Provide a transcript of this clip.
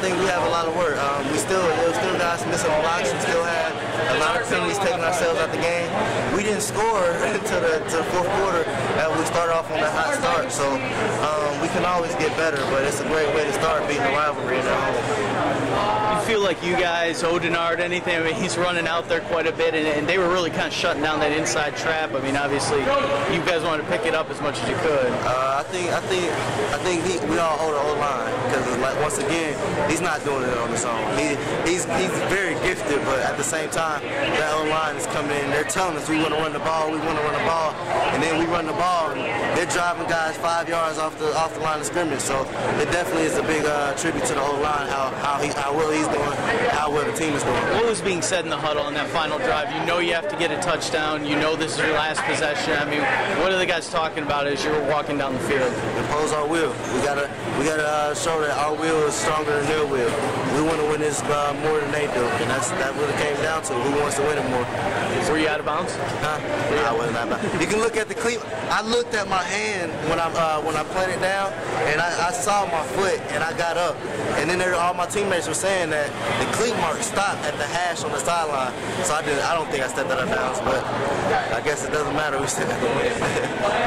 think we have a lot of work. Um, we still, there still guys missing blocks. We still had a lot of penalties taking ourselves out the game. We didn't score until the, to the fourth quarter. And we started off on a hot start. So um, we can always get better, but it's a great way to start beating the rivalry at home. Like you guys owe Denard anything? I mean, he's running out there quite a bit, and, and they were really kind of shutting down that inside trap. I mean, obviously, you guys wanted to pick it up as much as you could. Uh, I think, I think, I think he, we all owe the whole line because, like, once again, he's not doing it on his own. He, he's, he's very gifted, but at the same time, that O line is coming in. They're telling us we want to run the ball, we want to run the ball, and then we run the ball, and they're driving guys five yards off the off the line of scrimmage. So it definitely is a big uh, tribute to the whole line, how how he how well he's well the team is doing. What was being said in the huddle on that final drive? You know you have to get a touchdown. You know this is your last possession. I mean, what are the guys talking about as you're walking down the field? Impose our will. We gotta we gotta uh, show that our will is stronger than their will. We want to win this uh, more than they do, and that's that really came down to who wants to win it more. Out of bounds? Huh? Nah, I wasn't out of bounds. You can look at the cleat. I looked at my hand when I uh, when I planted down, and I, I saw my foot, and I got up, and then there, all my teammates were saying that the cleat mark stopped at the hash on the sideline. So I did. I don't think I stepped out of bounds, but I guess it doesn't matter. Got to win.